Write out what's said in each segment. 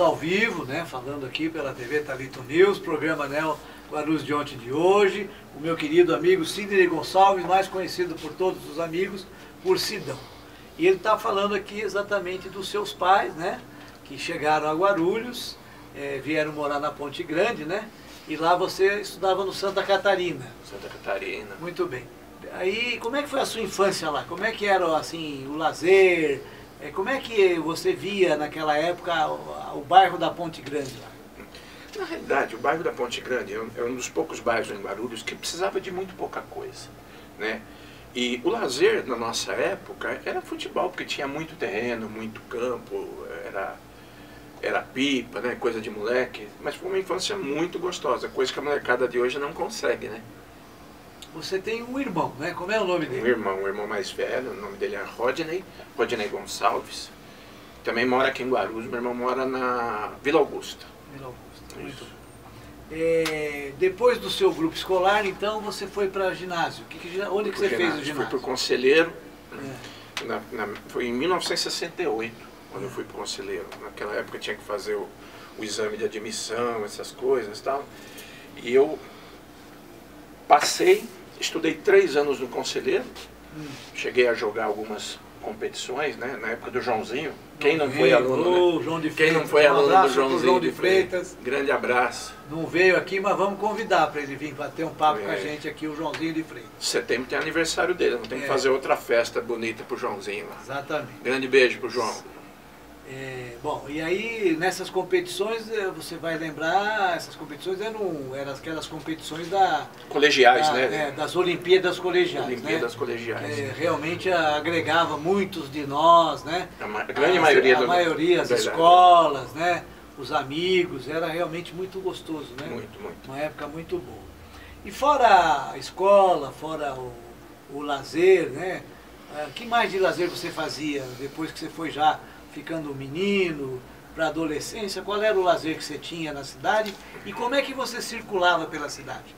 ao vivo, né, falando aqui pela TV Talito News, programa Neo Guarulhos de ontem de hoje, o meu querido amigo Sidney Gonçalves, mais conhecido por todos os amigos por Sidão. E ele está falando aqui exatamente dos seus pais, né, que chegaram a Guarulhos, é, vieram morar na Ponte Grande, né, e lá você estudava no Santa Catarina. Santa Catarina. Muito bem. Aí, como é que foi a sua infância lá? Como é que era, assim, o lazer? É, como é que você via naquela época o, o bairro da Ponte Grande lá? Na realidade, o bairro da Ponte Grande é um dos poucos bairros em Guarulhos que precisava de muito pouca coisa, né? E o lazer na nossa época era futebol, porque tinha muito terreno, muito campo, era, era pipa, né? coisa de moleque. Mas foi uma infância muito gostosa, coisa que a molecada de hoje não consegue, né? Você tem um irmão, né? Como é o nome dele? Um irmão, um irmão mais velho, o nome dele é Rodney, Rodney Gonçalves. Também mora aqui em Guarulhos, meu irmão mora na Vila Augusta. Vila Augusta, bem. É, depois do seu grupo escolar, então, você foi para ginásio. Que, que, onde que você ginásio, fez o ginásio? Fui para o Conselheiro, é. na, na, foi em 1968, quando eu fui para o Conselheiro. Naquela época tinha que fazer o, o exame de admissão, essas coisas e tal. E eu passei Estudei três anos no Conselheiro, hum. cheguei a jogar algumas competições, né? Na época do Joãozinho. Quem não, foi aluno? né? João de Quem não foi um aluno do Joãozinho João de Freitas? Grande abraço. Não veio aqui, mas vamos convidar para ele vir bater um papo é. com a gente aqui, o Joãozinho de Freitas. Setembro tem aniversário dele, não tem é. que fazer outra festa bonita pro Joãozinho lá. Exatamente. Grande beijo pro João. É, bom, e aí nessas competições, eh, você vai lembrar, essas competições eram, eram aquelas competições da... Colegiais, da, né? É, das Olimpíadas Colegiais. Olimpíadas né? Colegiais. É, realmente agregava muitos de nós, né? A, ma a grande maioria. A do... maioria, as escolas, né? Os amigos, era realmente muito gostoso, né? Muito, muito. Uma época muito boa. E fora a escola, fora o, o lazer, né? O ah, que mais de lazer você fazia depois que você foi já ficando menino, para a adolescência, qual era o lazer que você tinha na cidade e como é que você circulava pela cidade?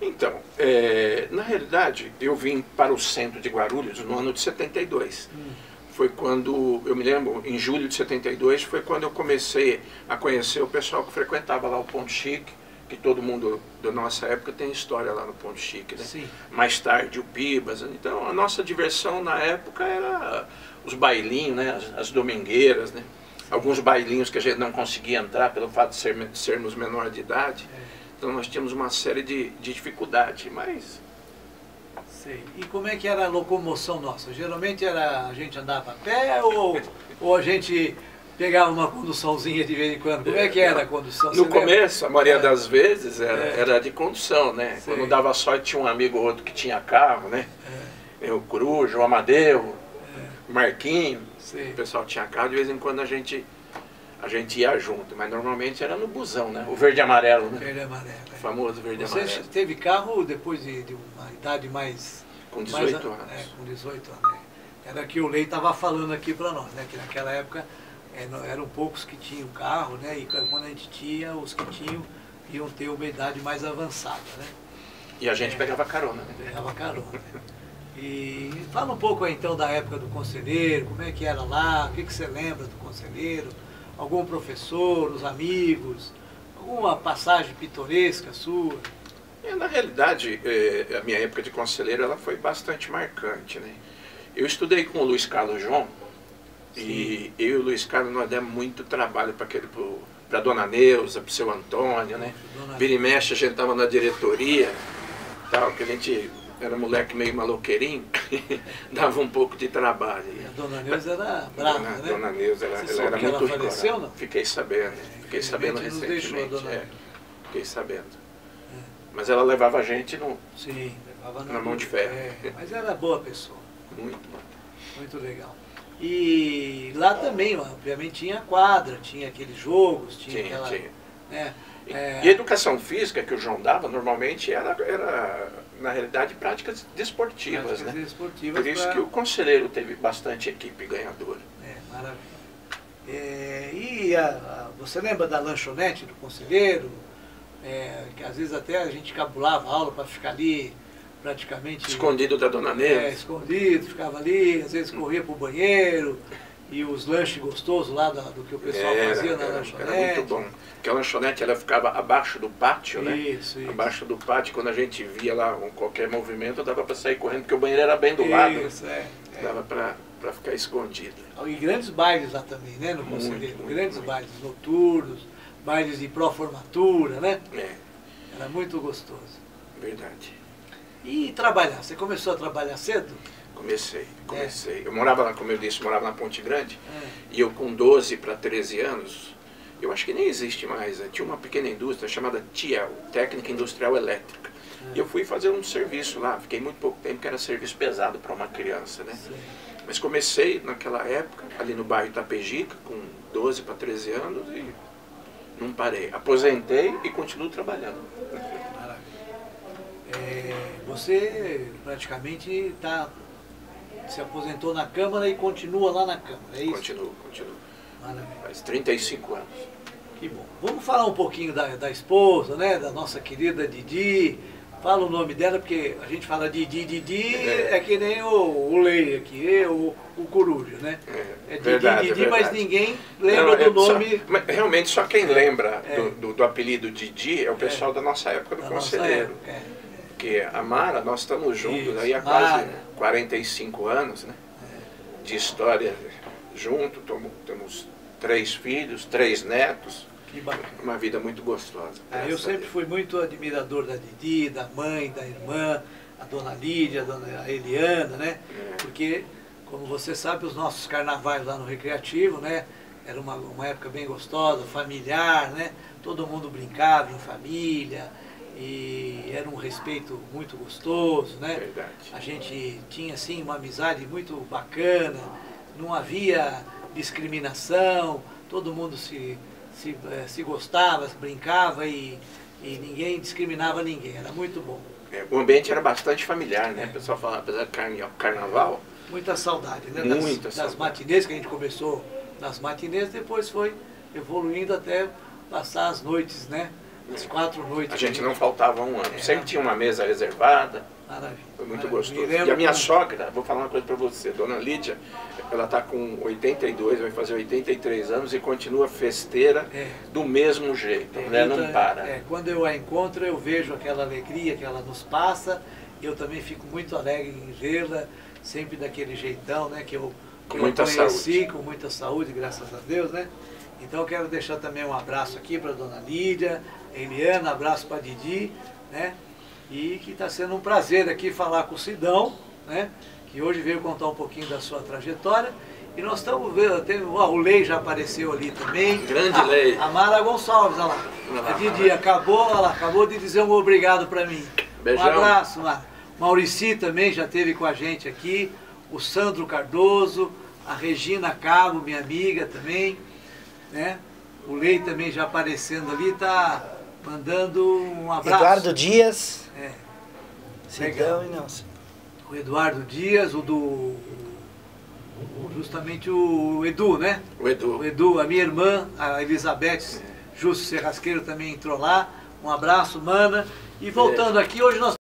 Então, é, na realidade, eu vim para o centro de Guarulhos no ano de 72. Hum. Foi quando, eu me lembro, em julho de 72, foi quando eu comecei a conhecer o pessoal que frequentava lá o Ponto Chique, que todo mundo da nossa época tem história lá no Ponto Chique, né? Sim. Mais tarde o Pibas. Então, a nossa diversão na época era os bailinhos, né, as, as domingueiras, né, alguns bailinhos que a gente não conseguia entrar pelo fato de, ser, de sermos menor de idade. Então nós tínhamos uma série de, de dificuldades, mas... Sei. E como é que era a locomoção nossa? Geralmente era a gente andava a pé ou, ou a gente pegava uma conduçãozinha de vez em quando? Como é que era a condução? No Você começo, lembra? a maioria é. das vezes era, é. era de condução, né? Sei. Quando dava sorte tinha um amigo ou outro que tinha carro, né? É. O Coruja, o Amadeu, Marquinho, Sim. o pessoal tinha carro, de vez em quando a gente, a gente ia junto, mas normalmente era no busão, né? O verde e amarelo, né? Verde e amarelo. O famoso verde Você amarelo. Você teve carro depois de, de, uma idade mais... Com 18 mais, anos. É, com 18 anos. Né? Era que o Lei estava falando aqui para nós, né? Que naquela época é, eram poucos que tinham carro, né? E quando a gente tinha, os que tinham iam ter uma idade mais avançada, né? E a gente é, pegava carona, né? Pegava carona. E fala um pouco então da época do conselheiro, como é que era lá, o que, que você lembra do conselheiro, algum professor, os amigos, alguma passagem pitoresca sua? É, na realidade, é, a minha época de conselheiro ela foi bastante marcante. Né? Eu estudei com o Luiz Carlos João Sim. e eu e o Luiz Carlos nós demos muito trabalho para aquele para a dona Neuza, para o seu Antônio, né? Vira e mexe, a gente estava na diretoria, tal, que a gente era moleque meio maloqueirinho, dava um pouco de trabalho. E a dona Neuza era brava, dona, né? Dona Neuza, ela, ela era muito ela faleceu, não? Fiquei sabendo, é, fiquei sabendo recentemente. Deixou, é, fiquei sabendo. É. Mas ela levava a gente no, Sim, levava na mão de ferro. É, mas era boa pessoa. Muito, Muito legal. E lá também, obviamente, tinha quadra, tinha aqueles jogos, tinha, tinha aquela... Tinha. Né, é... E a educação física que o João dava, normalmente, era, era na realidade, práticas desportivas. Práticas né? desportivas Por isso pra... que o conselheiro teve bastante equipe ganhadora. É, maravilha. É, e a, a, você lembra da lanchonete do conselheiro? É, que às vezes até a gente cabulava a aula para ficar ali praticamente... Escondido da dona Neuza. É, escondido, ficava ali, às vezes corria para o banheiro. E os lanches gostosos lá do, do que o pessoal Era, fazia na era, lanchonete. era muito bom. Porque a lanchonete ela ficava abaixo do pátio, né? Isso, isso. Abaixo do pátio, quando a gente via lá um, qualquer movimento, dava para sair correndo, porque o banheiro era bem do lado. né? Isso, é. é. Dava para ficar escondido. E grandes bailes lá também, né, no Conselheiro. grandes muito. bailes noturnos, bailes de pró-formatura, né? É, Era muito gostoso. verdade. E trabalhar? Você começou a trabalhar cedo? Comecei, comecei. Eu morava lá, como eu disse, morava na Ponte Grande. É. E eu com 12 para 13 anos, eu acho que nem existe mais, né? tinha uma pequena indústria chamada TIEL, Técnica Industrial Elétrica. E eu fui fazer um serviço lá, fiquei muito pouco tempo, que era serviço pesado para uma criança, né? Sim. Mas comecei naquela época, ali no bairro Itapejica, com 12 para 13 anos e não parei. Aposentei e continuo trabalhando. É, você praticamente tá, se aposentou na Câmara e continua lá na Câmara, é isso? Continuo, continuo. Maravilha. Faz 35 anos. Que bom. Vamos falar um pouquinho da, da esposa, né? Da nossa querida Didi. Fala o nome dela, porque a gente fala Didi, Didi, é, É. que nem o, o Lei aqui, o, o Coruja, né? É, É Didi, verdade, Didi, mas verdade. ninguém lembra Não, do é só- nome mas realmente, só quem lembra É. do, do- do apelido Didi é o pessoal da nossa época do da conselheiro. época. É. Porque a Mara, nós estamos juntos Isso, aí há Mara. quase 45 anos, né? De história junto, temos três filhos, três netos, Que bacana. uma vida muito gostosa. Ah, eu sempre fui muito admirador da Didi, da mãe, da irmã, a dona Lídia, a dona Eliana, né? É. Porque, como você sabe, os nossos carnavais lá no Recreativo, né? Era uma, uma época bem gostosa, familiar, né? Todo mundo brincava em família e era um respeito muito gostoso, né? Verdade. A gente tinha, assim, uma amizade muito bacana, não havia discriminação, todo mundo se, se, eh, se gostava, brincava e, e ninguém discriminava ninguém, era muito bom. É, o ambiente era bastante familiar, né? É. O pessoal falava, apesar do carnaval, Muita saudade, né? Das, Muita das saudade. matinês, que a gente começou nas matinês, depois foi evoluindo até passar as noites, né? As quatro noites. a gente não faltava um ano. É. Sempre tinha uma mesa reservada, Maravilha. foi muito maravilha. gostoso. E a minha sogra, vou falar uma coisa pra você, dona Lídia, ela tá com 82, vai fazer 83 anos e continua festeira É. do mesmo jeito. A É, mulher então, não para. é, quando eu a encontro, eu vejo aquela alegria que ela nos passa. Eu também fico muito alegre em vê-la, sempre daquele jeitão, né? Que eu, Com que muita eu conheci, saúde. com muita saúde, graças a Deus, né? Então eu quero deixar também um abraço aqui para dona Lídia, Eliana, abraço para Didi, né? E que está sendo um prazer aqui falar com o Sidão, né? Que hoje veio contar um pouquinho da sua trajetória. E nós estamos vendo, tem, ó, o Lei já apareceu ali também. Grande A- Lei. A Mara Gonçalves, olha lá. Lá, A Didi acabou, olha lá, acabou de dizer um obrigado para mim. Beijão. Um abraço, Mara. Maurici também já esteve com a gente aqui. O Sandro Cardoso, a Regina Cabo, minha amiga também. Né? O Lei também já aparecendo ali, tá mandando um abraço. Eduardo Dias, É, Legal. e Nelson. o Eduardo Dias, o do. Justamente o Edu, né? O Edu. O Edu, a minha irmã, a Elizabeth Justo Serrasqueiro também entrou lá. Um abraço, mana. E voltando aqui, hoje nós